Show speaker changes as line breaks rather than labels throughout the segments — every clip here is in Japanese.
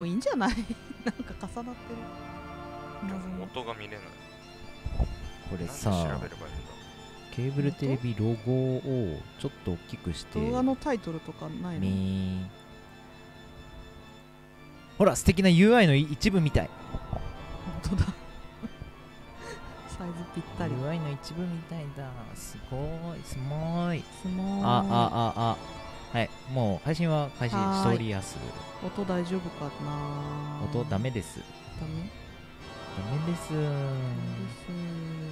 もいいんじゃない？なんか重なってる。謎の
音が見れない。
これさケーブルテレビロゴをちょっと大きくして
動画のタイトルとかないの？
ほら素敵な UI の一部みたい。
本当だ。サイズぴったり。
UI の一部みたいだ。すごいすごい。
すごい。
ああああはい。もう配信は開始しておりやす
音大丈夫かな？
音ダメです。
ダメ？
ダメです。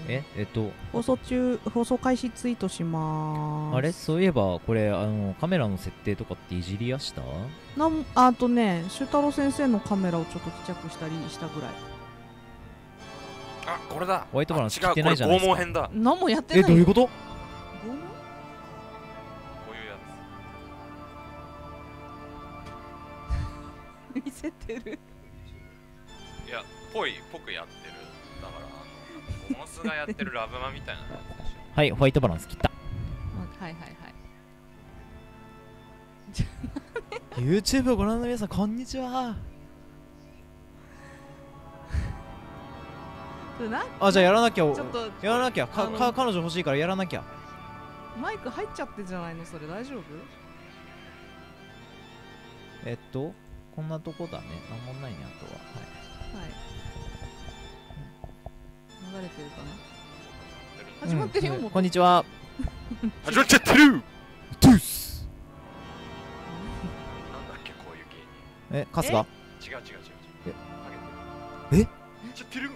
ええっと
放送中放送開始ツイートしまーす。
あれ？そういえばこれあのカメラの設定とかっていじりやした？
なんあとね修太郎先生のカメラをちょっとちっちゃくしたりしたぐらい。
あこれだ。
ホワイトバランス
あ違う。
切ってないじゃないですか。
これ拷問編だ。
何もやってない
えどういうこと？
せてる。
ついやぽいぽくやってる。だからあのモスがやってるラブマみたいな。やつでしょ
はいホワイトバランス切った。
あはいはいはい。
YouTube をご覧の皆さんこんにちは。
な
あじゃあやらなきゃ。
ちょっと
やらなきゃ。かか彼女欲しいからやらなきゃ。
マイク入っちゃってんじゃないのそれ大丈夫？
えっと？こんなとこだね。なんもないねあとは。はい。
はい。流れてるかな？始まってるよ、
う。ん
もう
こんにちは。
始まっちゃってる。
トゥース。
なんだっけこういう芸
え春日？
人違う違う違う違う。
え？え
ちゃってる。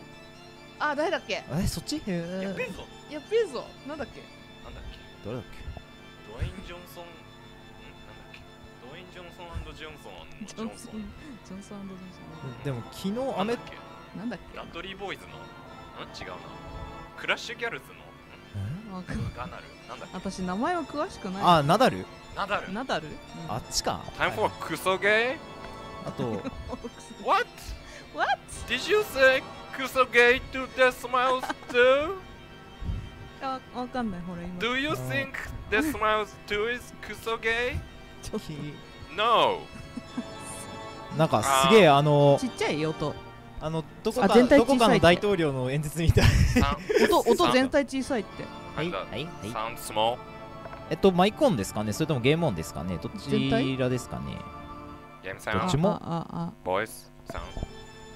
あ誰だっけ？
えそっち？
やべえぞ。
やっべえぞ。なんだっけ？
なんだっけ？
どれだっ
ドウェイン・ジョンソンジョンソンジョンソン。の
ジ
ジョンソン。
ョンソンジョンソンジョンソ
けでも昨日アメ
なんだっけ？
ンなんだっけ？
ラッドリーボーイズの？ん違うな。クラッシュギャルズの？ガナル。なんだっけ？
私名前は詳しくない。
あナダル？
ナダル。
ナダル、
あっちか
？Time for クソゲ
あと
ー What?
What?
Did you say クソゲー to the smiles too?
あわかんないほら今。
Do you think the smiles too is クソゲ
ちょっと。
ー ?No!
なんかすげえあの
ちっちゃい音。
あのどこか
あ全体
どこか
小さいって。
の大統領の演説みたい。
音音全体小さいって。
はい。はいはい
Sound small?
えっとマイコンですかね？それともゲームオンですかね？ど
全体
ちらですかね
？Game
どっち?も？
あああ。
Voice? Sound?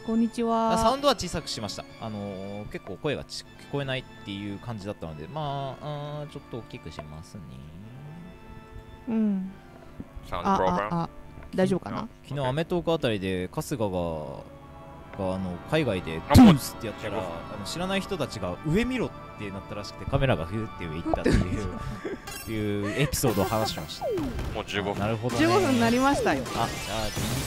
こんにち
あサウ
は
ンドは小さくしました。あのー結構声がち聞こえないっていう感じだったのでまああーちょっと大きくしますね。
うんあ大丈夫かな？
昨日アメトークあたりで春日ががあの海外で
あ
トゥースってやったらあの知らない人たちが上見ろってなったらしくてカメラがフーって上行ったっていう いうエピソードを話しました。
もう15分。
なるほどね。
15分になりましたよ。
あじ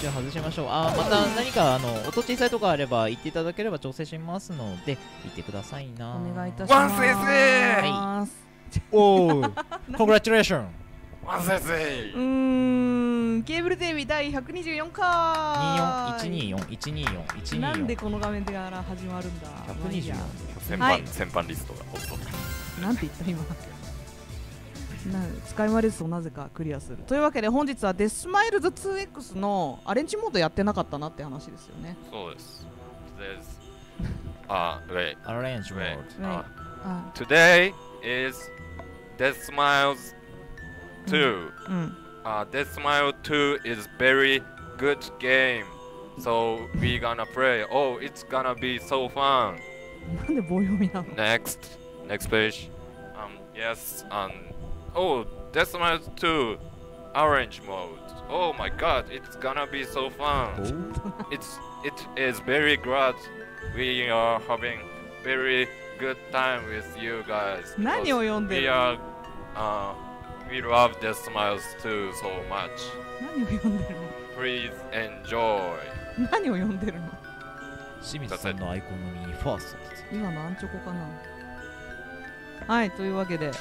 ゃあ入中外しましょう。あまた何かあの音小さいとこあれば言っていただければ調整しますので言ってくださいな。
お願いいたします。
ワン先生。
は
おお Congratulations!
ワン先生
うーんケーブルテレビ第124回。
24124124124
なんでこの画面から始まるんだ。まあいいや。
先
はい。
般、先般リストがほっと。
なんて言った今な使い回り数をなぜかクリアする。というわけで本日はデスマイルズ 2X のアレンジモードやってなかったなって話ですよね。
そうです。あ、wait,
Arrange mode
あ
あ
Today is Death Smiles 2.
うん
Uh, Death Smile 2 is very good game. So we gonna play. Oh, it's gonna be so fun.
なんで棒読みなの
Next, next page. Um, yes, um, oh, Death Smile 2 orange mode. Oh my god, it's gonna be so fun. It's it is very glad we are having very good time with you guys.
何を
because
読んで
We
る
are, uh, we love Death Smiles too so much.
何を読んでる
Please enjoy.
の何を読んでるの？
清水さんのアイコンの右ファースト
今のアンチョコかな？はいというわけで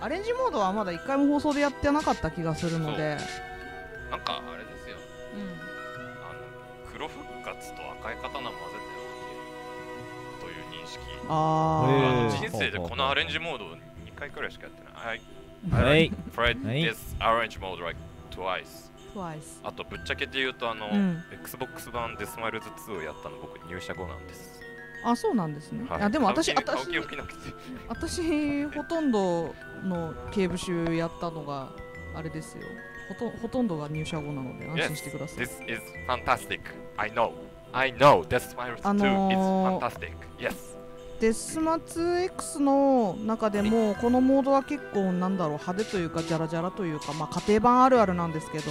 アレンジモードはまだ1回も放送でやってなかった気がするので
なんかあれですよ。
うん
あの黒復活と赤い刀混ぜたようなという認識。
あ
へ
ー
ー
人生でこのアレンジモードを2回くらいしかやってない。
はい。
I tried
はい。
this orange mode like twice.
TWICE
あとぶっちゃけて言うとあの、
うん。
XBOX 版デスマイルズ2をやったの僕入社後なんです、
あそうなんですね、
はい、
あでも私私私ほとんどのケイブシューやったのがあれですよ。ほとほとんどが入社後なので安心してください、
This is fantastic. I know. I know Death Smiles 2
あのー
is fantastic. Yes
デスマ 2X の中でもこのモードは結構なんだろう派手というかジャラジャラというかまあ家庭版あるあるなんですけど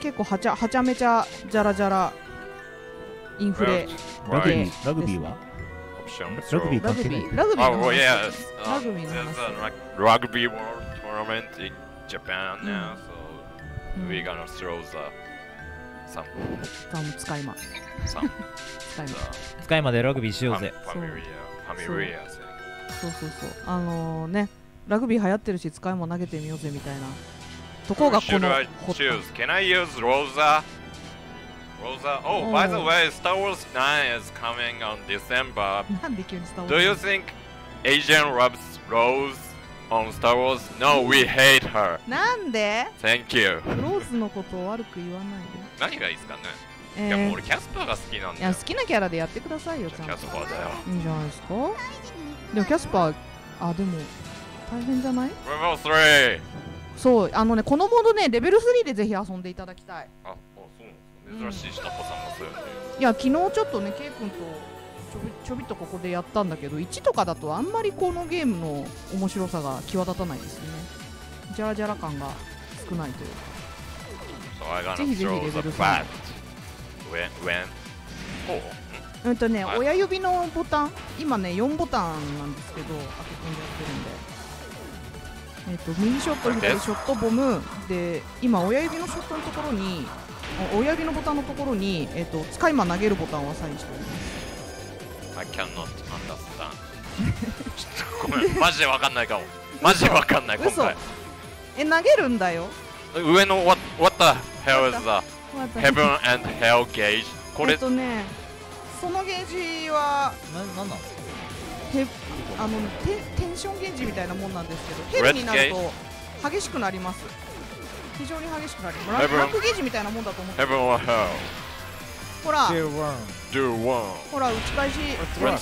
結構はちゃはちゃめちゃジャラジャラインフレ
ラグビーラグビーは？ラグビー
ラグビーラグビー
Oh
の話。ラ
um,
グビーの話
a rug- rugby world tournament in Japan now so
うん
we're gonna throw the some
あの使い魔
some
使い魔
the
使いまでラグビーしようぜ
familiar familiar thing
そうそうそうあのねラグビー流行ってるし使い魔投げてみようぜみたいなとこがこの
choose? Can I use Rosa? Rosa? Oh, by the
Oh.
way, Star Wars 9 is coming on December. Do you think Asian loves Rose on Star Wars? No, we hate her.
なんで
Thank you.
ローズのことを悪く言わない
何がいいですかね、
で
いや俺キャスパーが好きなんだよ。
いや好。きなキャラでやってくださいよちゃんと。
ャスパーだよ。
いいんじゃないですか。でもキャスパーあでも大変じゃない
？Level 3!
そうあのねこのモードねレベル3でぜひ遊んでいただきたい。
あ、あそうなんですか珍しい下っ端さんがそうやって
いや昨日ちょっとねケイ君とちょびちょびっとここでやったんだけど1とかだとあんまりこのゲームの面白さが際立たないですよね。ジャラジャラ感が少ないというかぜひぜひレベ
the
ル
bat.
3
When? When? ほう
うんとね、
はい
親指のボタン、今ね、4ボタンなんですけど、開け込んでやってるんで、えっ、と、右ショット.左ショット、ボム、で、今、親指のショットのところに、あ親指のボタンのところに、えっ、と、使い魔投げるボタンをアサインしております。
I cannot understand. ちょっとごめん、マジでわかんないかも。マジでわかんない、今
嘘
回。
え、投げるんだよ。
上の what, what the hell is the heaven and hell gauge? これ
えっ、とね、そのゲージは、
ななんなん？ですか
へあのテテンションゲージみたいなもんなんですけど、ヘルになると激しくなります。非常に激しくなります。ラ
Everyone-
ランクゲージみたいなもんだと思って。
heaven or hell?
ほら、
Tier 1
Do one.
ほら、打ち返しでき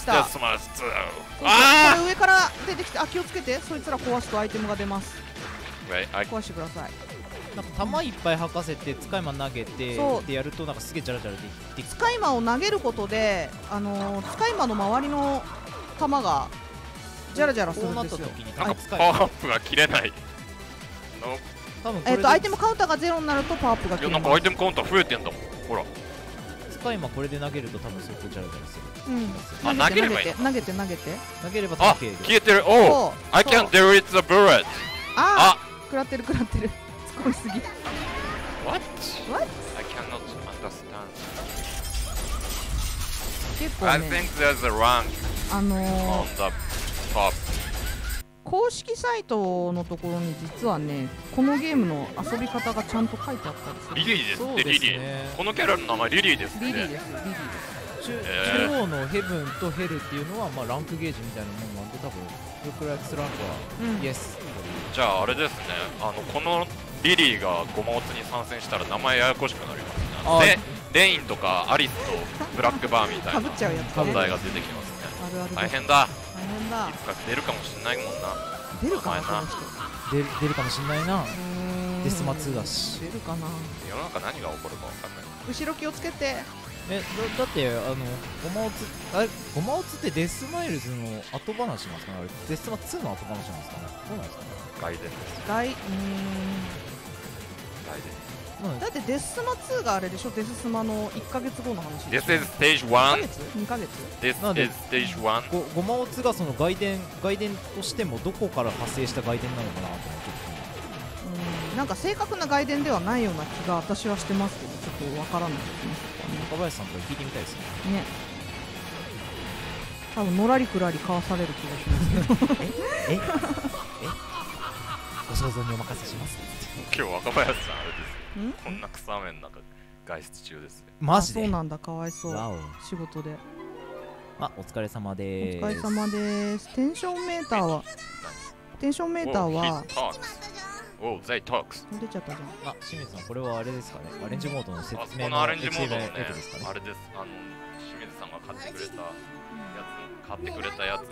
た。
death
そう
smiles
そう
two.
こ
あ
れ上から出てきて、あ、気をつけて、そいつら壊すとアイテムが出ます。
ー Wait, I
壊してください。
なんか弾いっぱい吐かせて使い魔投げてでやるとなんかすげえジャラジャラできて。
使い魔を投げることで、あのー使い魔の周りの弾がジャラジャラす
こうなった
るんですよ。
時に
なんか
使い
パワーアップが切れない。の
多分
えっと、アイテムカウンターがゼロになるとパワーアップが切れます。
なんかアイテムカウンター増えてんだもん。ほら。
使い魔これで投げると多分そこジャラジャラする。
うん、
あ
投げて
投げればいいの
投げて投げて
投げれば
あ消えてる。お
そう。
I
そう。
can delete the bullet.
あ。食らってる食らってる突っ込みすぎ
What?
What?
I cannot understand.
結構
I
ね
think there's a rank
あの
on
ー
the top.
公式サイトのところに実はねこのゲームの遊び方がちゃんと書いてあったりする
リリーですって、
そうです
リリー。
ね
このキャラの名前リリーですって。
リリーですリリーです
中
えー
中央のヘブンとヘルっていうのはまあランクゲージみたいなもんなんで多分ルクライクスランクは
うん
イエス
じゃああれですね。あのこのリリーがゴマオツに参戦したら名前ややこしくなり
あ
ますね。で、レインとかアリスとブラックバーみたいな問題が出てきますね。
あるあるです
大変だ。
大変だ
いつか出るかもしれないもんな。
出るかな
お前な
この人
出る出るかもしんないなデスマ2だし
出るかな
世の中何が起こるかわかんない。
後ろ気をつけて
えだだってあのゴマオツあれゴマオツってデスマイルズの後話なんですかね？あれデスマ2の後話なんですかね？どうなんですかね？
外伝です。
大うーん。
なん。で
だってデススマ2があれでしょ？デススマの1ヶ月後の話でしょ
？This is stage
1ヶ
1.
月 ?2 ヶ月
？This
なんで
？is stage 1.
ゴゴマオツがその外伝外伝としてもどこから派生した外伝なのかなと思って。
うん。なんか正確な外伝ではないような気が私はしてますけどちょっとわからないですね。
中林さんから聞いてみたいですね。
ね。多分のらりくらりかわされる気がしますけど。
え？え？ご想像にお任せします
今日若林さんあれです。
ん
こんな草雨の中外出中ですよ。
マジで？
あそうなんだ。かわいそう。仕事で。
あお疲れ様
お
で
疲
ーす
れ様です。テンションメーターは？テンションメーター
Oh,
は
he talks. Oh, they talks.
出ちゃったじゃん。
あ清水さんこれはあれですかね。アレンジモードの説
あ
明
このアレンジモードのねあれです。あの清水さんが買ってくれたやつ買ってくれたやつの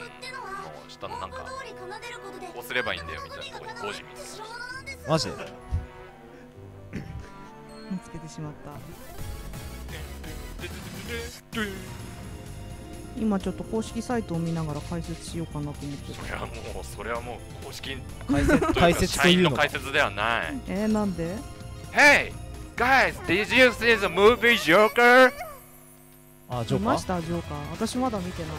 下のなんかこうすればいいんだよみたいなところに5時みたいな
マジで？
見つけてしまった。今ちょっと公式サイトを見ながら解説しようかなと思って
それはもうそれはもう公式
解説解説と
社員の
いうのが
解説ではない。
えー、なんで
？Hey guys did you see the movie Joker?
あジョーカー？
見ましたジョーカー。私まだ見てない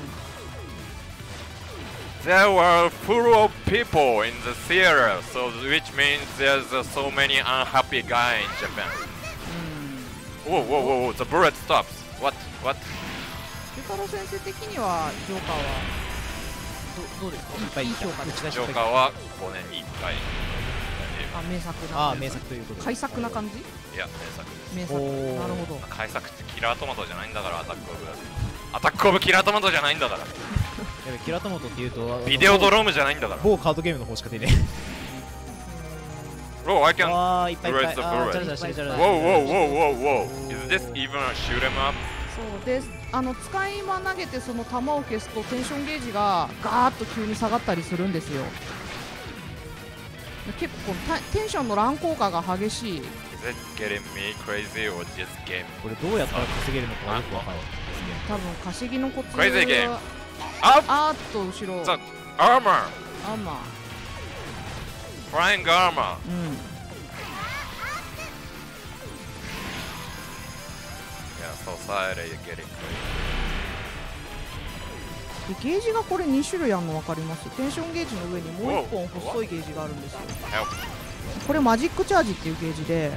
There were full of people in the theater so which means there's uh, so many unhappy guys in Japan.
うん
Whoa whoa whoa whoa the bullet stops. What? What?
ゆ太郎先生的にはジョーカーはどどうですか？
いっぱい
いい評価です。
ジョーカーは5年に1回
あ名作。な
ああ名作ということで。
改作な感じ？
いや名作
名作。
おー。
なるほど。
改作ってキラートマトじゃないんだからアタックオブアタックオブキラートマトじゃないんだから
やべキラトモトっていうと
ビデオドロームじゃないんだから。
某カードゲームの方しか出ね
Bro I can
ああいっぱいいっぱい。
Where's the
あー
bullet?
チャラチャラしてるチャラチ
Whoa
ャラ
whoa whoa whoa whoa. Is this even a shoot 'em up?
そうです。あの使い魔投げてその弾を消すとテンションゲージがガーッと急に下がったりするんですよ。結構たテンションの乱効果が激しい。
Is it getting me crazy or this game?
これどうやったら稼げるのかよくわかんない。
多分稼ぎのコツ
Crazy game
あーっと後ろ。
The armor!
あまあ
Flying armor!
うん。
Yeah, society getting crazy.
でゲージがこれ2種類あるの分かります？テンションゲージの上にもう1本細いゲージがあるんですよ.これマジックチャージっていうゲージで。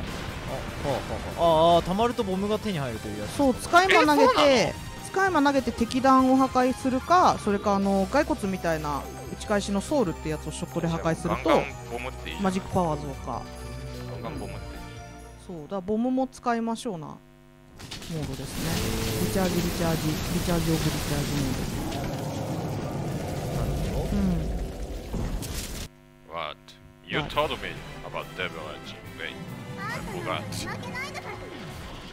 あはあはああ。あたまるとボムが手に入るというやつ。
そう使い魔投げ
えそうな
て使い魔投げて敵弾を破壊するかそれかあの骸骨みたいな打ち返しのソウルってやつをショットで破壊すると
ガンガンボムっていい
マジックパワー増加
ガンガンボム
そうだボムも使いましょうなモードですねリチャージリチャージリチャージオブリチャージモードうん
What? You told me about Devil Engine. Wait, I forgot.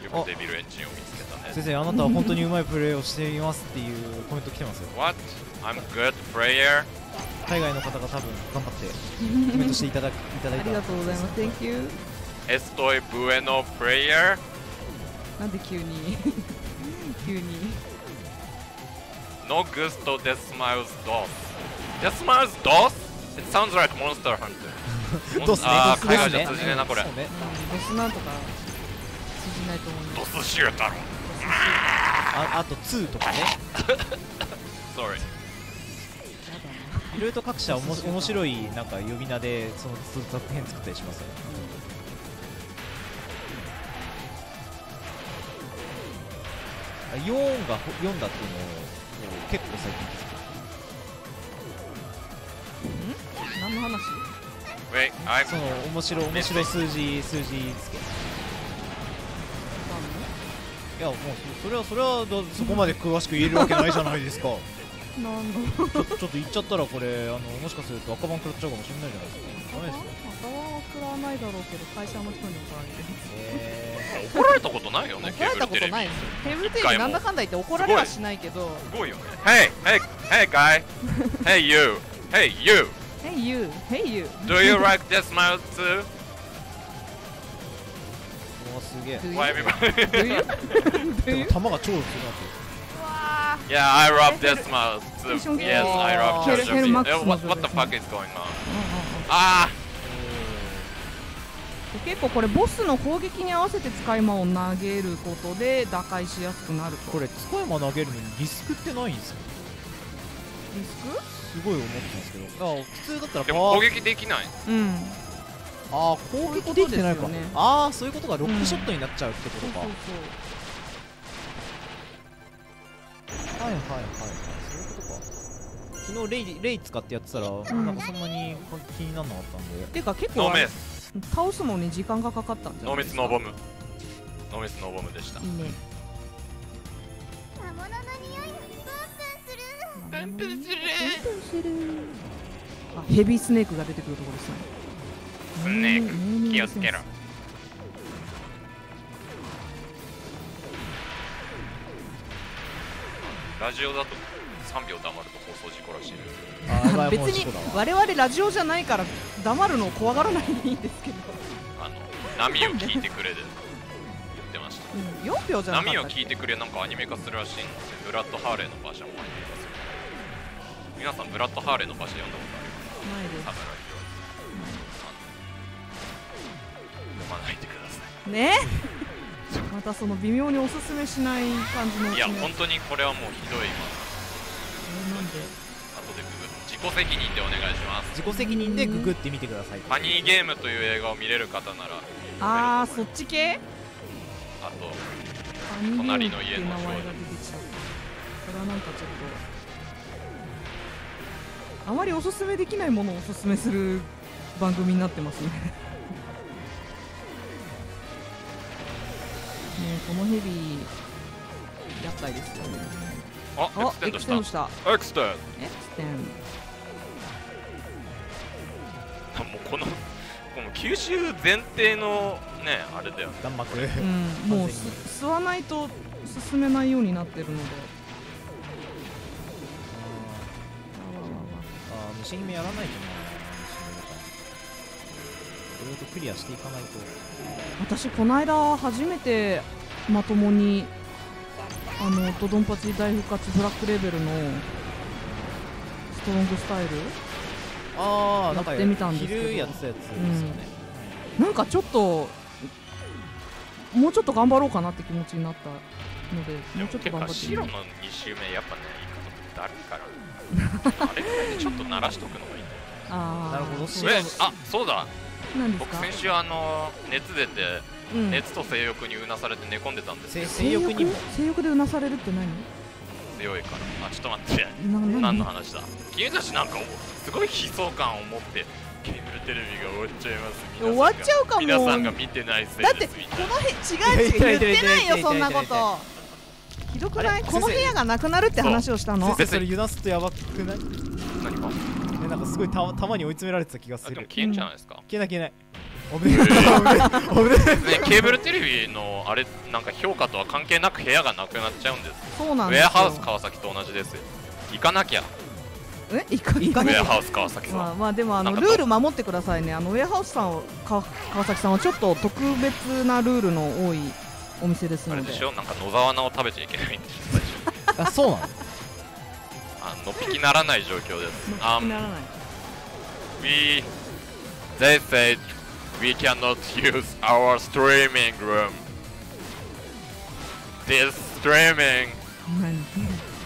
よくデビルエンジンを見つけたね。
先生あなたは本当にうまいプレーをしていますっていうコメント来てますよ
What? I'm good player.
海外の方が多分頑張ってコメントしていただいただいた
ありがとうございます Thank you
Estoy bueno player.
なんで急に 急に
No gusto de smiles dos. De smiles dos? It sounds like Monster Hunter.
ドスね
あー
ドスね
海外じゃ通じねえなこれ
ね
ボスなんとか通じないと思います
ドスシュー。
ああと2とかね。
Sorry.
いろいろと各社おも面白いなんか呼び名でその続編作ったりしますよね。あ4が4だっていうのを結構最近です
何の話
その面白面白数字数字つけいやもうそそれはそれはどそこまで詳しく言えるわけないじゃないですか
何の
ちょちょっと言っちゃったらこれあのもしかすると赤番食らっちゃうかもしれないじゃないですかダメですよ
赤は食らわないだろうけど会社の人に怒られて
え
怒られたことないよね、
怒られたことない
ケ
ですよケーブルテレビなんだかんだ言って怒られはしないけど
すごいよね。Hey, hey, hey, guy. hey, you. Hey, you.
Hey you Hey you
Do you like the smiles too?
すげえ。弾が超強くなって。る
うわ
yeah, I smiles too.
Tension
Yes. I Jojo. Eh, what, what the
の
fuck is going on?
ーうんうんうん
あ
で結構これボスの攻撃に合わせて使い魔を投げることで打開しやすくなると。
これ使い魔投げるのにリスクってないんですか？
リス
すごい思ってたんですけど。あ普通だったら
ーでも攻
パワー
撃できない。
クうん
あー攻撃できてないか
そういうことですよね。
ああそういうことがロッ
うん。
クショットになっちゃうってことか、
そうそう
はいはいはいはい。そういうことか。昨日レイレイ使ってやってたら、
ん。
なんかそんなに気にならなかったんで。
てか結構倒すのに時間がかかったんじゃ
ノーメス、
ないですか？
ノーボム。ノーミス、ノーボムでした。
い。いね。
魔物の匂いがプンプンする。
プンプンするあヘビースネークが出てくるところですね
スネーク気をつけろ。ラジオだと3秒黙ると放送事故らしい
別に我々ラジオじゃないから黙るのを怖がらないでいいんですけど、
あの波を聞いてくれで言ってました。
うん、4秒じゃな
波を聞いてくれなんかアニメ化するらしいんですよ。ブラッド・ハーレーの馬車もアニメ化する皆さんブラッド・ハーレーの馬車読んだことあります
ないで
読まないでくださ
すね。またその微妙におすすめしない感じの
いいや
ね
本当にこれはもうひどい今
えなんで？
後でググ自己責任でお願い。します
自己責任でググってみてください。
ファニーゲームという映画を見れる方なら
あーそっち系？
あと隣の家の
名前が出てきちゃった。それはなんかちょっとあまりおすすめできないものをおすすめする番組になってますねこのヘビ厄介ですよね。
あエ
あ
クステンドした？
エクステンドした？
エクステン
エクステン
もうこのこの吸収前提のねあれだよね。
弾幕。
うんもうす吸わないと進めないようになってるので。
あー。虫姫やらないとな虫姫だからいろいろとクリアしていかないと。
私この間初めてまともにあのドドンパチ大復活ブラックレベルのストロングスタイル
ああ
やってみたんですけど。
昼やってたやつですよね、
なんかちょっともうちょっと頑張ろうかなって気持ちになったので
でも
もうちょっと頑張ってみ
白の2周目やっぱね行くのだるいからあれぐらいでちょっと鳴らしとくのがいい
あー。
なるほど。
そう
えあそうだ僕先週あの熱出て
うん。
熱と性欲にうなされて寝込んでたんですけど。
性性欲にも？
性欲？でうなされるって何？
強いから。あちょっと待って。
な
何？
何
の話だ？君たちなんかすごい悲壮感を持ってケーブルテレビが終わっちゃいます。
終わっちゃうかも。
皆さんが見てないせい
だってこの辺違う違う言ってないよそんなこと。ひどくない？この部屋がなくなるって話をしたの？
先生それゆなすとやばくない？
何か？
えなんかすごいた弾に追い詰められてた気がする。
あでも消えんじゃないですか、
消えない消えない
ケーブルテレビのあれなんか評価とは関係なく部屋がなくなっちゃうんですウ
そうなんですよ。
ェアハウス川崎と同じです。よ行かなきゃ。
え？行か行
ウ
かなきゃ？
ェアハウス川崎は。
まあ、まあでもあのルール守ってくださいね。あのウェアハウスさん川崎さんはちょっと特別なルールの多いお店ですので。
あれでしょ？なんか野沢菜を食べちゃいけないんでしょ？
あそうなの？
あのっぴきならない状況です
のっぴ
Um,
きならない
we they said we cannot use our streaming room this streaming
何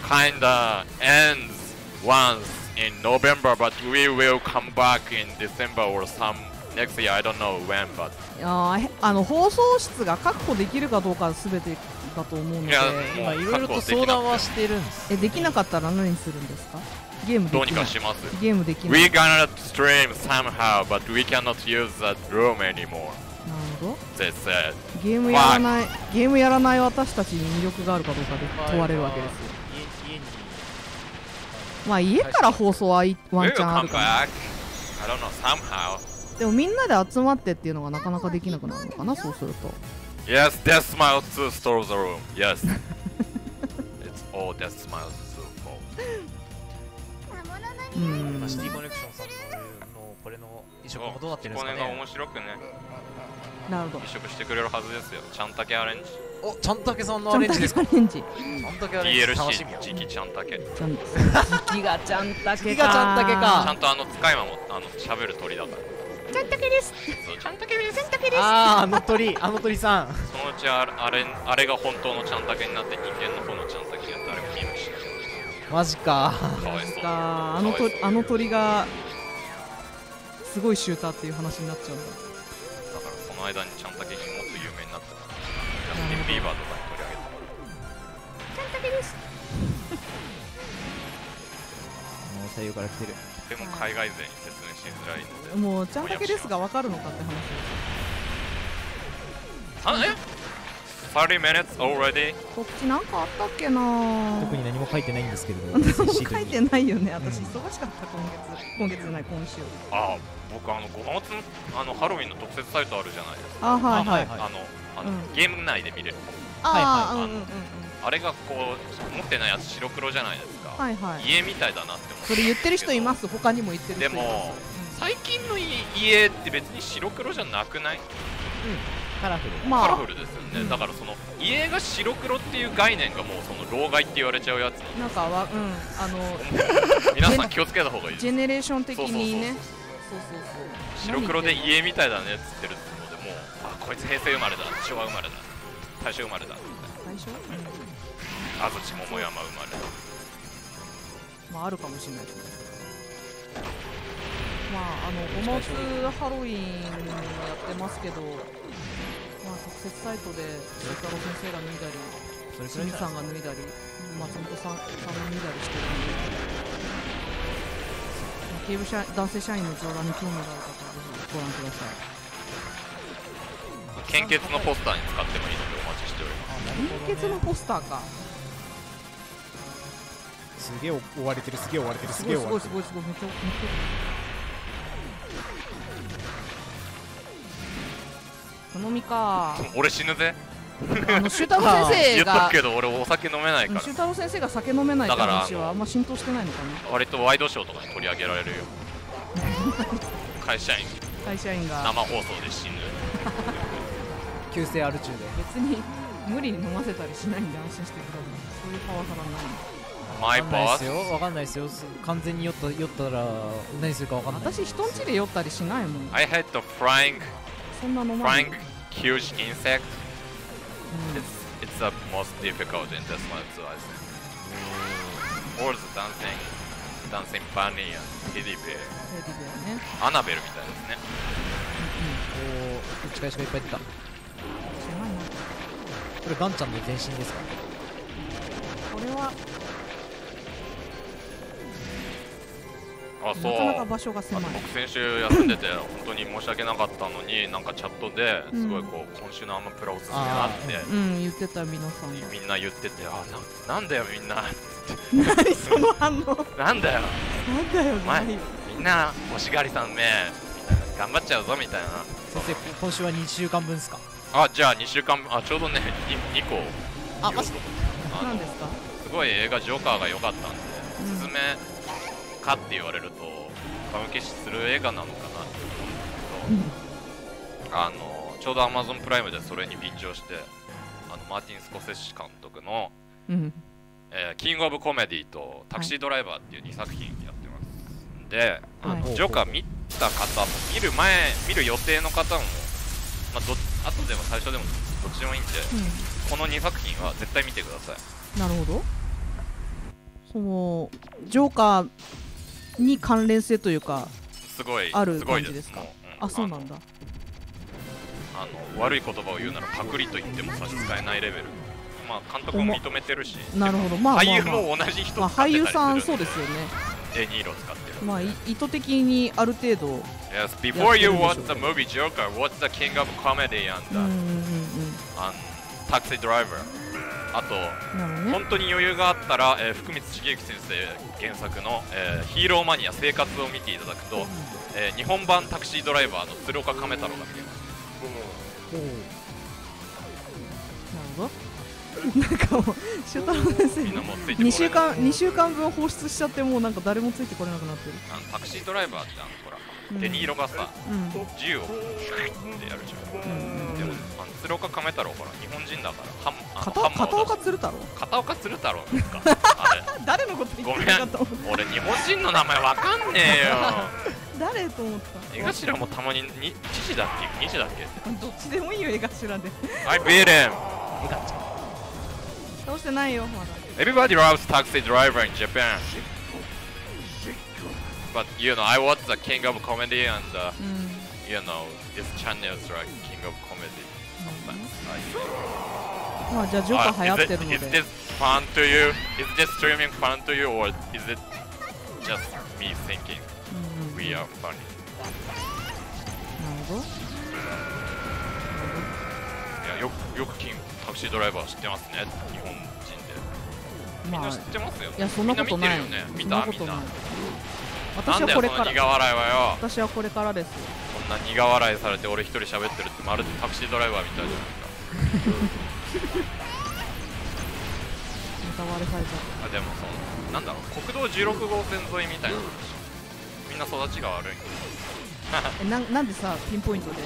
kinda ends once in November but we will come back in December or some next year I don't know when but
いやーへあの放送室が確保できるかどうかすべてだと思うので
い
いろいろと相談はしてるんです。
えできなかったら何するんですか？ゲームで
どう
きない。
にかします。
ゲームできない。
We gonna stream somehow but we cannot use that room anymore.
なるほど。
They said.
ゲームやらないゲームやらない私たちに魅力があるかどうかで問われるわけですよ。まあ家から放送はいワンチャンあるかな。
Back? I don't know somehow
でもみんなで集まってっていうのがなかなかできなくなるのかなそうすると。
Yes death smiles to store the room. Yes. It's all death smiles to fall
うん
まあシティコネクションさんののこれの移植もどうなってるんですか
これが
ね
面白くね。
なるほど。
移植してくれるはずですよ。ちゃんたけアレンジ。
おちゃんたけさんのアレンジですか？
アレンジ。
ちゃんたけアレンジ
DLC
や
時期ちゃんたけ
時期がちゃんたけ
時期がちゃんたけか。
ゃんとあの使い魔もあの喋る鳥だから
ちゃんたけです。
ちゃんたけです。
ちゃんたけです。
あああの鳥。あの鳥さん。
そのうちあれあれあれが本当のちゃんたけになって人間の方のちゃんたけやったら誰も見なくし
マジか。
かわいそう。
か。あのとあの鳥がすごいシューターっていう話になっちゃうんだ。
だからその間にちゃんたけにもっと有名になったから。ジャスティン・ビーバーとかに取り上げてもらう
もう声優から来てる
でも海外勢に説明しづらいので。
もうちゃんたけですが分かるのかって話
あえ？30 minutes already.
告知なんかあったっけな？
特に何も書いてないんですけれど
何も書いてないよね私
うん。
忙しかった今月今月じゃない今週。
あ、僕あの5月のあのハロウィンの特設サイトあるじゃないですか。
あはいはい。
あはい。
あのあの、
うん。
ゲーム内で見れる。
あー
はい
はい
うんうんうんうん
あれがこう持ってないやつ白黒じゃないですか。
はいはい。
家みたいだなって思
それ言ってる人います？他にも言ってる人います？
でも最近の家家って別に白黒じゃなくない？
カラフル。
うんまあ。
カラフルですよね、
うん。
だからその家が白黒っていう概念がもうその老害って言われちゃうやつなん
なんかわうん。あの
皆さん気をつけた方がいいです。
ジェネレーション的にね。
そう
そうそうそう
白黒で家みたいだねっつってるのでもうあこいつ平成生まれだ。昭和生まれだ。大正生まれだ。
最初、
安土桃山生まれだ
まああるかもしれないですねまああのおもつハロウィンやってますけどまあ特設サイトで翔太郎先生が脱いだり清水さんが脱いだり松本さんさんが脱いだりしてるんで、まあ、警部社男性社員の上覧に興味がある方はぜひご覧ください。
献血のポスターに使ってもいいのでお待ちしております。
献血のポスターか
すげえ追われてるすげえ追われてるすげえ追われてる。
すごいすごいめっちゃめっちゃ好みか。
俺死ぬぜ。
あの修太郎先生
言っと
が
くけど俺お酒飲めないから。
修太郎先生が酒飲めないって
だから
話はあんま浸透してないのかな。
割とワイドショーとかに取り上げられるよ。会社員。
会社員が。
生放送で死ぬ。
急性アル中で。
別に無理に飲ませたりしないんで安心してください。そういうパワハラない
マイ
わかんない
ボス
ですよ。わかんないですよ。す完全に酔った酔ったら何するかわかんない。
私人んちで酔ったりしないもん。
I had the frying
そんな飲まない
frying huge insect.
うん
It's it's the most difficult in this one too, I think. Or the dancing, dancing bunny and teddy bear.
テレビだよね
アナベルみたいですね。
おお打ち返しがいっぱい出た。これガンちゃんの全身ですか？
これは
あ、そう。
なかなか場所が
あ
狭い。
と僕先週休んでて本当に申し訳なかったのになんかチャットですごいこう、今週のアマプラおすすめがあって
あ
うん言ってた皆さんが。
みんな言っててあななんだよみんな。
何その反応？
なんだよ。
なんだよ
お前みんな欲しがりさんめみたいな。頑張っちゃうぞみたいな。
先生今週は2週間分ですか？
あじゃあ2週間あちょうどね 2, 個。
あマジ
あの
何ですか？
すごい映画ジョーカーが良かったんで、
うん。
おすすめかって言われると顔向けする映画なのかなって思うんですけど、あのちょうど Amazon プライムでそれに便乗してあのマーティン・スコセッシ監督の、
うん。
えーキングオブコメディとタクシードライバーっていう2作品やってます、であの、
はい
ジョーカー見た方も見る前見る予定の方も、まあ、ど後でも最初でもどっちでもいいんでこの2作品は絶対見てください。
うんなるほど。そのジョーカーに関連性というか
すごい
ある感じですか？あそうなんだ。
あの悪い言葉を言うならパクリと言っても差し支えないレベル。まあ監督も認めてるし。
なるほど。まあまあ
俳優
まあ
も同じ人
まあ俳優さんそうですよね。
デニーロ使ってる
まあい意図的にある程度
Yes, before you watch the movie Joker, watch the King of Comedy and
うんうん
the、
うん。
and Taxi Driver あと
ね。
本当に余裕があったら、えー福光茂之先生原作の、えーヒーローマニア生活を見ていただくと、えー日本版タクシードライバーの鶴岡亀太郎が見れます。
なるほど。なんかもう修太郎先生
みんなもうついてこれない
2週間二週間分放出しちゃってもうなんか誰もついてこれなくなってる、
あのタクシードライバーってあのほら、
うん。
デニーロがさ
うん。
銃をってやるじゃん
うん。
でもあの鶴岡亀太郎ほら日本人だから
片片岡鶴太郎
片岡鶴太郎ですかあれ
誰のこと言ってるかと思っ
俺日本人の名前わかんねえよ
た誰と思った
江頭もたまにに知事だっけ2時だっけ
どっちでもいいよ江頭で
I beat him
倒してないよまだ
Everybody loves taxi driver in Japan But you know I watch the King of Comedy and uh,
うん
you know this channel is like King of Comedy sometimes I
まあじゃあジョーカー流行ってる
Uh,
ので。
is this fun to you? Is this streaming fun to you or is it just me thinking we are funny?
なるほど。
いやよくよくキングタクシードライバー知ってますね。日本人で。みん
まあ
な知ってますよね。
いやそんなことない。
よね。見たみんな
私はこれから。
苦笑いはよ。
私はこれからです。
こんな苦笑いされて俺一人喋ってるってまるでタクシードライバーみたいじゃないですか
ネタバレされちゃっ
あでもそのなんだろう国道16号線沿いみたいな。みんな育ちが悪い
たえなんなんでさピンポイントで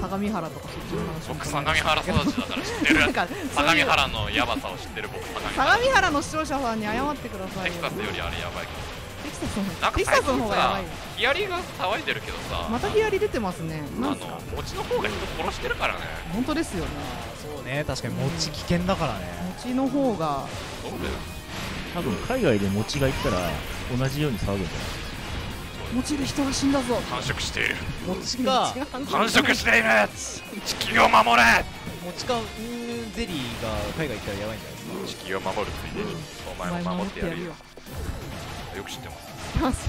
相模原とかそっちの話
僕相模原育ちだから知ってる。
なんか
相模原のヤバさを知ってる僕相模原。
相模原の視聴者さんに謝ってくださいよ。
テキサスよりあれやばいけ
テキサスの
なんか
テキサスの方がやばいよ。
どヒアリが騒いでるけどさ
またヒアリ出てますね。
あの
なんすか？
餅の方が人殺してるからね。
本当ですよね。
そうね。確かに餅危険だからね。
餅の方が。
そうだよ。
多分海外で餅が行ったら同じように騒ぐんじゃない
餅で人が死んだぞ。
繁殖している。
餅か。
繁殖。している。地球を守れ。
餅か。うーんゼリーが海外行ったらやばいんじゃないですか。
地球を守るついでにお前も守ってやるよよく知ってます。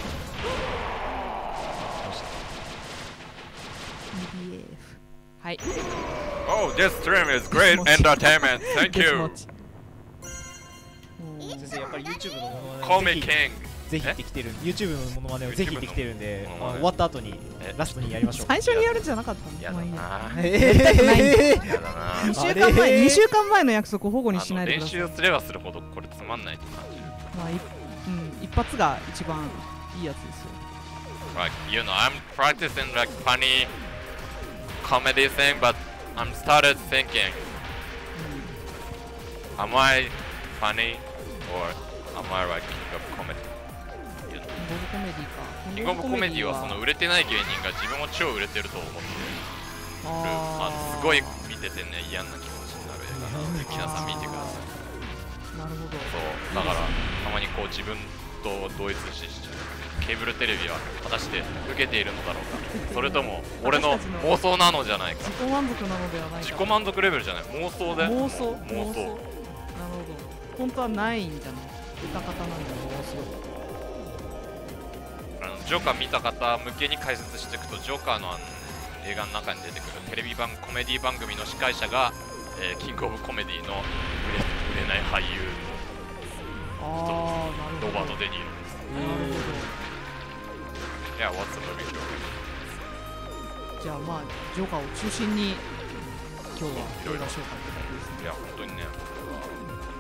はい
Oh, this stream is great entertainment. Thank you.
餅
先生やっぱり YouTube のもの
Call
まねぜ
king.
ひぜひってきてる。YouTube のものまねをぜひってきてるんであの終わった後に
え？
ラストにやりましょう。
最初にやるんじゃなかった
や
の？や
な。
え
ない
や。だな。
2週
あ
間前
れ
2週間前の約束を保護に
あの練
しないでください。
習すればするほどこれつまんないって感じ。る。
まあ一発が一番いいやつですよ。
Like, you know, I'm practicing like funny comedy thing, but I'm started thinking, am I funny or am I like king of comedy?
キングオブコメディ
はその売れてない芸人が自分も超売れてると思ってる。あ
あ
のすごい見ててね嫌な気持ちになる映画なので皆さん見てください。
なるほど。
そう。だからたまにこう自分と同一視しちゃうケーブルテレビは果たして受けているのだろうか。それとも俺の妄想なのじゃないか。
自己満足なのではないか。
自己満足レベルじゃない。妄想で。
妄想。
妄想。
なるほど本当はないんじゃない歌方なんだ
あのジョーカー見た方向けに解説していくとジョーカーのあの映画の中に出てくるテレビ番コメディ番組の司会者が、えーキングオブコメディの売れ売れない俳優
ああなるほど。
ロバート・デ・ニーロです。
なる
いや What's the movie
じゃあまあジョーカーを中心に今日は映画紹介って感じですね。
いや本当にね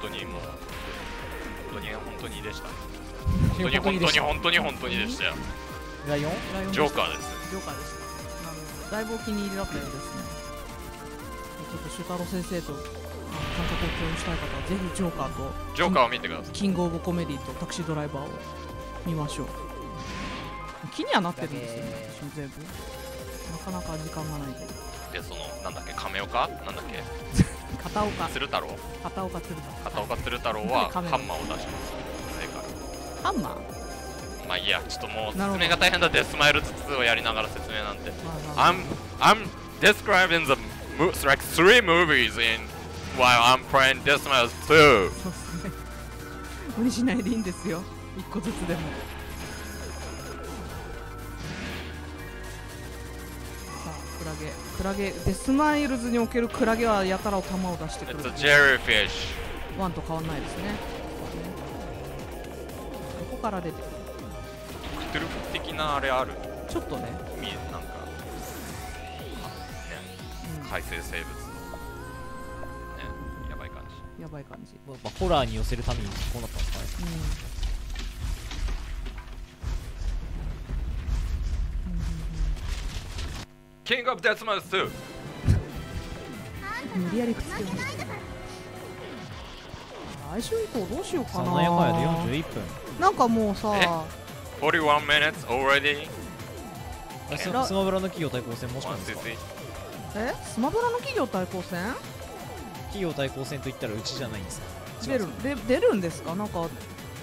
本当にもう本当に本当にでした。本当に本当に本当に本当にでしたよ。
ライオン？
ジョーカーです。
ジョーカーでした。だいぶお気に入りだったようですね。ちょっと修太郎先生と感覚を共有したい方はぜひジョーカーと
ジョーカーを見てください。
キングオブコメディとタクシードライバーを見ましょう。気にはなってるんですよね私も全部。なかなか時間がないけど。
でそのなんだっけ亀岡なんだっけ？
片岡。
鶴太郎？
片岡鶴
片岡鶴太郎はハンマーを出します。正解
ハンマー？
まあいいやちょっともう説明が大変だデススマイル2をやりながら説明なんて。I'm I'm describing the like three movies in while I'm playing Deathmatch 2
そうっすね無理しないでいいんですよ。一個ずつでも。さあクラゲ。クラゲ。デスマイルズにおけるクラゲはやたら弾を出してくる。
It's a jellyfish.
ワンと変わんないですね。ここから出てくる。
クトゥルフ的なあれある？
ちょっとね、
みなんか。あね
うん。
海生生物やばい感じ。
や
っぱホラーに寄せるためにこうなったんですかね。
キングオブデスマス2
うん 無理やりくっつけました来週以降どうしようか
そ
な
のやかやで41分。
なんかもうさ
41 minutes already?
あスマブラの企業対抗戦もしかなんですか
？1cc
え？スマブラの企業対抗戦？
企業対抗戦と言ったらうちじゃないんですか？
出るで出るんですか？なんか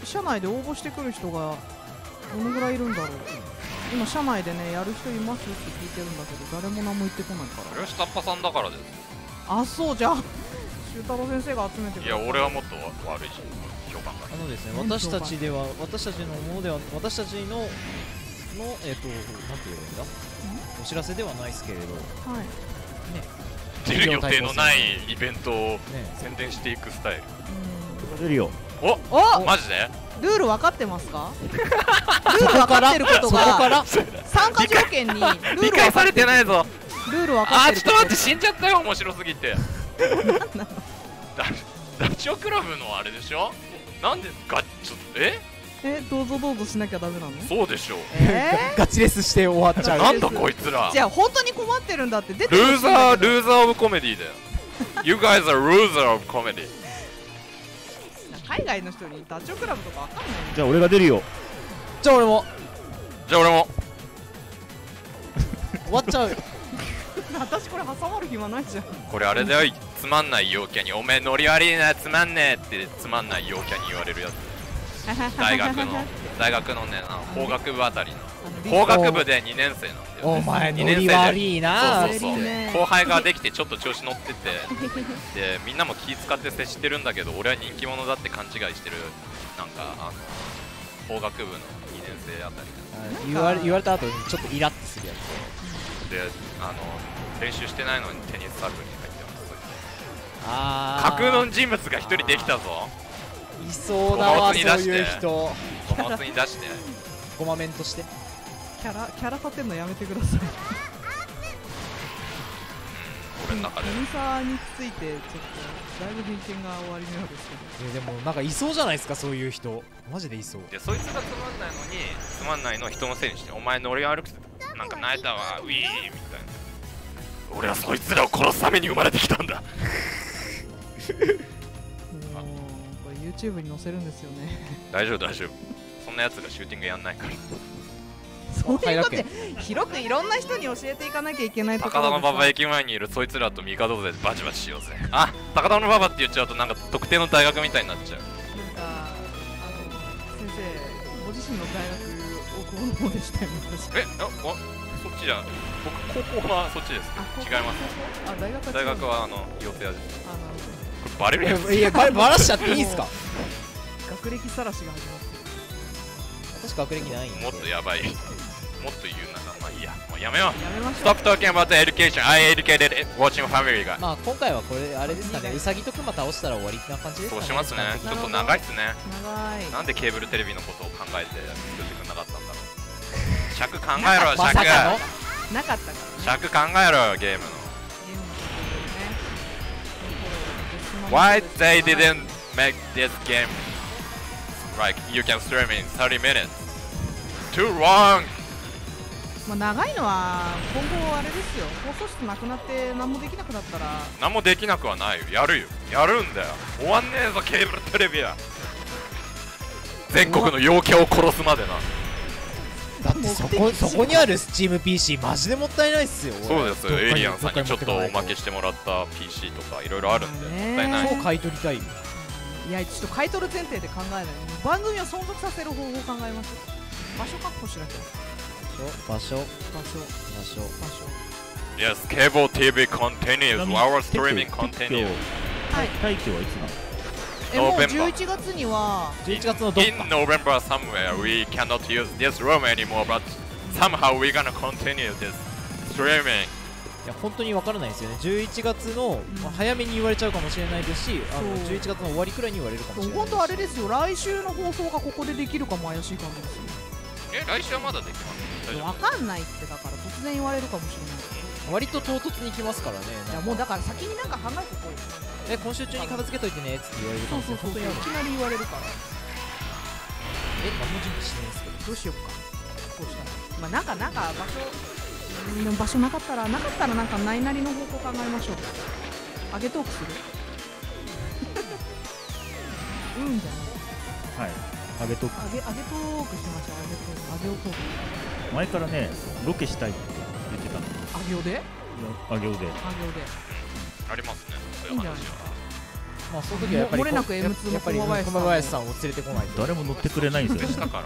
社内で応募してくる人がどのぐらいいるんだろう？今社内でねやる人いますって聞いてるんだけど誰も何も言ってこないか
それは下っ端さんだからです。
らあそうじゃあ修太郎先生が集めてく
い
れた。
や俺はもっと悪いし評判が。
あのですね
何
私たちでは私たちのものでは私たちののえっ、となんて言えばいいん？だお知らせではないですけれど。
はい
出る予定のないイベントを
ね
宣伝していくスタイル。
出るよ
お
お
マジで？
ルール分かってますか？ルール分かってることが。
ら？
参加条件にルール
理解されてないぞ。
ルール分かってる
ちょっと待って死んじゃったよ面白すぎて。ダダチョウ倶楽部のあれでしょ？なんでガちょっとえ？
えどうぞどうぞしなきゃダメなの？
そうでしょ
え
ガチレスして終わっちゃう。
なんだこいつら。
ー、じゃあ本当に困ってるんだって。出て
ルーザールーザーオブコメディだよ。You guys are loser of comedy.
海外の人にダチョウ倶楽部とかわかんない
じゃあ俺が出るよ。
じゃあ俺も。
じゃあ俺も。
終わっちゃうよ。
の 私これ挟まる暇ないじゃん。
これあれだよ。つまんない陽キャに。おめえノリ悪いな。つまんねえってつまんない陽キャに言われるやつ大学の大学のね法学部あたりの法学部で2年生なんだよ
お前ノリ
二年生で
悪いな。
そうそうそう。後輩ができてちょっと調子乗ってて。でみんなも気使って接してるんだけど俺は人気者だって勘違いしてるなんかあの法学部の2年生あたり
言われ言われた後にちょっとイラッとするや
であの練習してないのにテニスサークルに入ってます。
つあ
架空の人物が一人できたぞ
いそうだわそういう人。
お祭りに出して。
ごまメンとして。
キャラキャラ立てるのやめてください。
俺の中で。
ミニサーについてちょっとだいぶ偏見が終わりのようですけど。
えでもなんかいそうじゃないですかそういう人。マジでいそう。
でそいつがつまんないのにつまんないのを人のせいにしてお前ノリ悪くてなんか泣いたわ ウィーみたいな。俺はそいつらを殺すために生まれてきたんだ
YouTube に載せるんですよね。
大丈夫大丈夫。そんなやつがシューティングやんないから。
そういうこと
はい
で広くいろんな人に教えていかなきゃいけないとこ
高田馬場駅前にいるそいつらと帝勢でバチバチしようぜ。あ高田の馬場って言っちゃうとなんか特定の大学みたいになっちゃう。
なんかあの先生ご自身の大学大久保の方でしたよね
えあおそっちじゃ僕高校はそっちです違います。
あ大学は
大学はあの養成屋です。
あなるほ
これバレるやつ
いやバレバラしちゃっていいんすか？
ど学歴さらしが始まってる。
私学歴ないんで
もっとやばい。もっと言うならまあいいや。もうやめよう。
やめましょう。
Stop talking about the education I educated watching family が
まあ今回はこれあれですかね。うさぎとクマ倒したら終わりな感じですかね。
そうしますね。ちょっと長いっすね。
長い。
なんでケーブルテレビのことを考えて作ってくれなかったんだろう尺考えろ尺。
なかったから
尺考えろよゲームの Why they didn't make this game? Like you can stream in 30 minutes. Too wrong
まあ長いのは今後あれですよ。放送室なくなって何もできなくなったら。
何もできなくはないよ。やるよ。やるんだよ。終わんねえぞケーブルテレビは。全国の陽キャを殺すまでな
だってそこそこにあるスチーム PC マジでもったいないっすよ
そうですよ。エイリアンさんにちょっとおまけ
し
してもらった PC とかいろいろあるんで
ね
もったいない。
超買い取りたい。よ
いやちょっと買い取る前提で考えない。番組を存続させる方法を考えます。場所確保しなきゃ。
場所
場所。
場所。
場所。
Yes, cable TV continues. Our streaming continues.
はい。
はいつなの？
えもう
November
11月には。
11月のどっ
In
か
November somewhere, we cannot use this room anymore, but somehow we're gonna continue this streaming.
いや本当にわからないですよね。11月の、まあ早めに言われちゃうかもしれないですしあの
そう。
11月の終わりくらいに言われるかもしれない
本当あれですよ。来週の放送がここでできるかも怪しい感じですよ
え、来週はまだできます。
わかんないってだから突然言われるかもしれない。
割と唐突に来ますからね
いやもうだから先になんか考えてこいよ
え今週中に片付けといてねって言われるか
そうそうそうそう。いきなり言われるから。
え何も準備しないんですけど。
どうしようか。どうしたらまあなんかなんか場所うんでも場所なかったらなかったらなんかないなりの方向考えましょう。上げトークする？うんじゃない？
はい。あげとく
上げ上げトークしましょう。上げトーク上げトーク。
前からねロケしたいって言ってたの。
上げおで？
あげおで。
上げおで。
夫ありますね、そういう話は。
まあその時はやっぱり
漏れなく
こ
M2 の
やっぱり
駒林さん
駒林さんを連れてこないと。
誰も乗ってくれないんですよ
したから。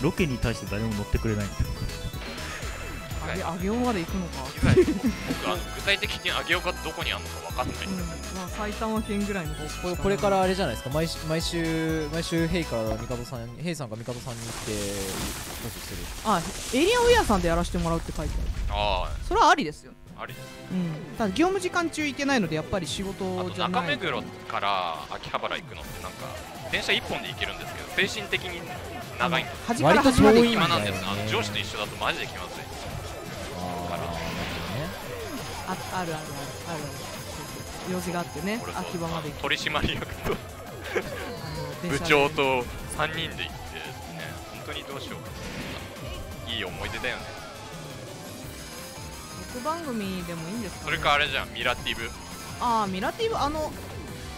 ロケに対して誰も乗ってくれないんですよ。
上げ上げおまで行くのか。
僕あの具体的に上げようかどこにあるのかわかんない。
うん。まあ埼玉県ぐらいの方。
これこれからあれじゃないですか。毎週毎週毎週ヘイから帝さんヘイさんが帝さんに行ってどうする。
あエイリアンウェアさんでやらせてもらうって書いてある。
あ
それはありですよ
あ、あり。です
うん、ただ業務時間中行けないのでやっぱり仕事じゃない。
中目黒から秋葉原行くのってなんか電車1本で行けるんですけど精神的に長いんで。す
端から端まで
暇なんです
ね。
あの上司と一緒だとマジで気まずい。
あ
ああるあるあるあるある。用事があってね秋葉まで行く。
取締役と
あの 電
部長と3人で行ってね本当にどうしよういい思い出だよね
僕番組でもいいんですか、ね、
それかあれじゃんミラティブ。
ああミラティブ？あの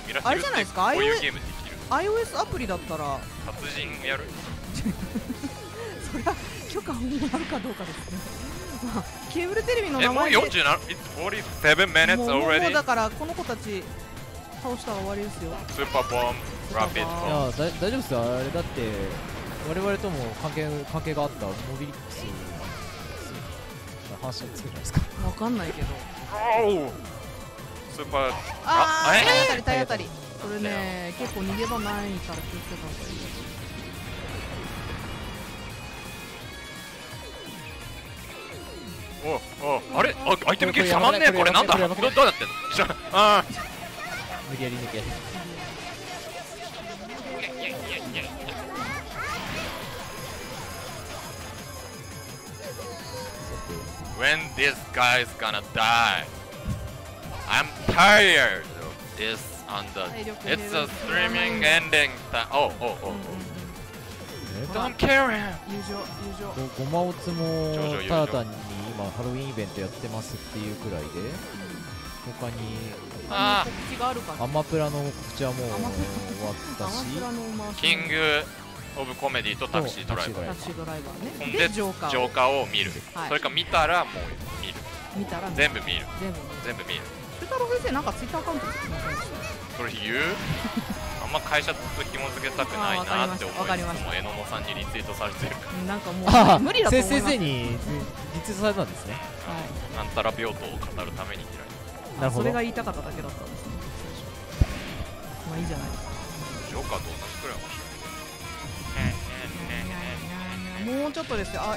ミラティブって
あれじゃないですか？
こういう
iOS
ゲームできる。
iOS アプリだったら。
殺人やる。
それは許可をもらうかどうかですね。まあケーブルテレビの
えもう
名前で
47 It's 47 minutes
もうもうもう
already
だからこの子たち倒したら終わりですよ。
スーパーボムラピッ
スーパーボム
いやだ大丈夫ですよ。あれだって我々とも関係関係があったモビリックス話がつくじゃないですか？
わかんないけど。
ドスーパー
あ
あ
体当たり体当たり。それね結構逃げ場ないから気をつけた方がいいよ。
おおあれ？あアイテム
これ
系たまんねえ？
これ
なんだ？どうなってんの？知らんあ
無理やり抜け
When this guy's gonna die. I'm tired of this and the It's
減
a
る
streaming ending time おうおうおうおう
うんうんうん
え
Don't care him
ごごまおつも
上々
ただ単に今ハロウィンイベントやってますっていうくらいで他に
あ。
アマプラの告知はもう終わったし。
キングオブコメディとタクシードライバー。
タクシードライバーね。
ほんで
でジョーカー。を
ジョーカーを見る。
はい。
それか見たらもう見る。
見たら
全部見る。
全部見る。
全部見る。
修太郎先生なんかツイッターアカウント作ってません
それ言う？あんま会社と紐付けたくないなって思いつつもえののさんにリツイートされてる。か
たなんかも
あ
う無理だと思います。
先生にリツイートされたんですね。
はい。
らなんたら病棟を語るために開い
なるほど。
それが言いたかっただけだったんですね。まあいいじゃないですか。
たジョーカーと同じくらい
もうちょっとですよ。あ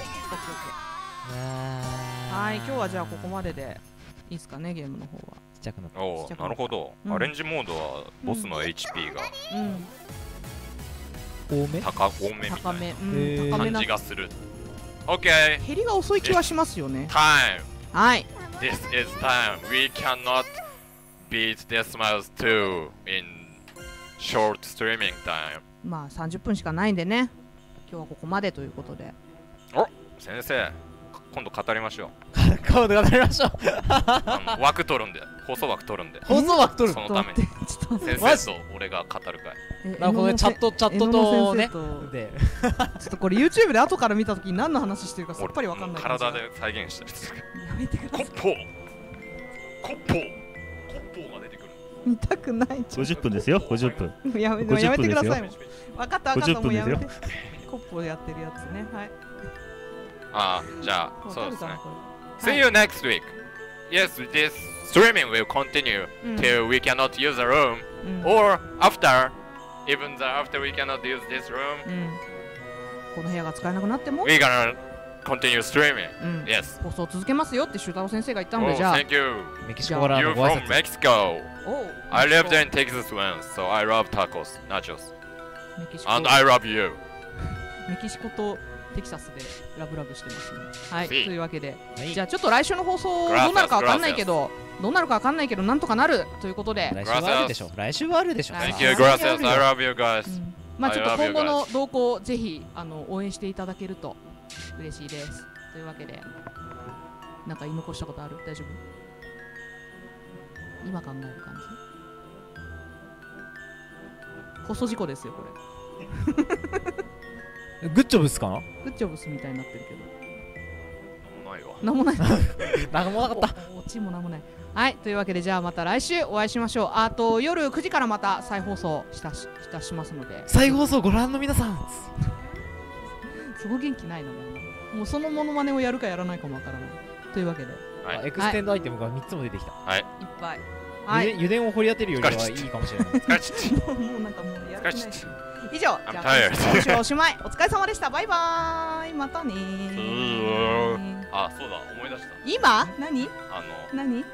はい今日はじゃあここまででいいですかねゲームの方は。
ちっちゃくな
おおなるほど、
うん。
アレンジモードはボスの HP が。
うん。
多め？
高多めみた
高め、
いな
うん高めな。
感じがする。OK
減りが遅い気はしますよね。
Time.
はい。
This is time. We cannot beat Deathmiles 2 in short streaming time.
まあ30分しかないんでね今日はここまでということで。
先生、今度語りましょ
顔で 語りましょう。
枠取るんで、放送枠取るんで、
放送枠取る？
その
たと
めに先生と俺が語る会。
え？
なるほどねチャットチャットとね。で
ちょっとこれ YouTube で後から見たときに何の話してるかさっぱりわかんない感じ
体で再現したりする。
やめてください
コッポーコッポーコッポーが出てくる。
見たくないちょっ
50分ですよ50分
とやめ
50
やめてください
分
もう分かった分かった
50
もうやめて
分
コップをやってるやつねはい
ああ、じゃあ、
わ
そうですね。
かるかなこ
See you next week. Yes, this streaming will continue
れうん
till we cannot use the room
うん
or after, even the after we cannot use this room,
うんこの部屋が使えなくなっても
we gonna continue streaming.
うん
Yes.
放送を続けますよって修太郎先生が言ったの
Oh,
でじゃあ
thank you.
メキシコから
You
のご挨
from
拶
Mexico.
おう
I lived in Texas once, so I love tacos, nachos,
メキシコ
and I love you.
メキシコとテキサスでラブラブしてますね。はいというわけで。
はい。
じゃあちょっと来週の放送どうなるかわかんないけどどうなるかわかんないけどなんとかなるということで。
来週はあるでしょ来週はあるでしょ
来
Thank
週
you,
は
gracias.
あるよ
I love you guys.
うんまあちょっと今後の動向をぜひあの応援していただけると嬉しいです。というわけでなんか言い残したことある？大丈夫？今考える感じ？放送事故ですよこれ
グッジョブっすか？な
グッジョブスみたいになってるけど。
ないわ。
なんもない。
なんもなかった。
おオチもなんもない。はいというわけでじゃあまた来週お会いしましょう。あと夜9時からまた再放送したししたしますので。
再放送ご覧の皆さん。
すごい元気ないのもう。なもうそのモノマネをやるかやらないかもわからない。というわけで。いっ
はい。
あエクステンドアイテムが3つも出てきた。
ぱい。はい。
油田油田を掘り当てるよりはい。いかもしれない。
疲れちゃっ
もうなんかもうやる気ない以上
I'm
じゃあ今週はおしまい。お疲れ様でした。バイバーイ。またねー。
うーあそうだ思い出した。
今？何？
あの
何？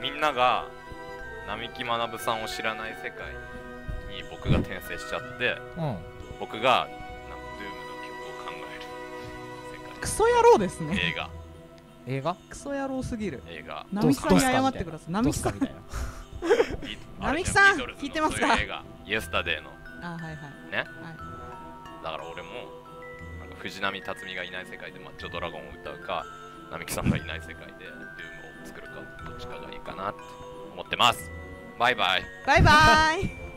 みんなが並木学さんを知らない世界に僕が転生しちゃって
うん。
僕がなんか Doom の曲を考える世
クソ野郎です
界
ね。
映画。
映画？
クソ野郎すぎる。
映画。
並木さんに謝ってください。並木さん。並木さん。聞いてますか？
イエスタデーの
あはいはい。
ね。だから俺もなんか藤波辰巳がいない世界でマッチョドラゴンを歌うか並木さんがいない世界で Doom を作るかどっちかがいいかなって思ってます。バイバイ。
バイバイ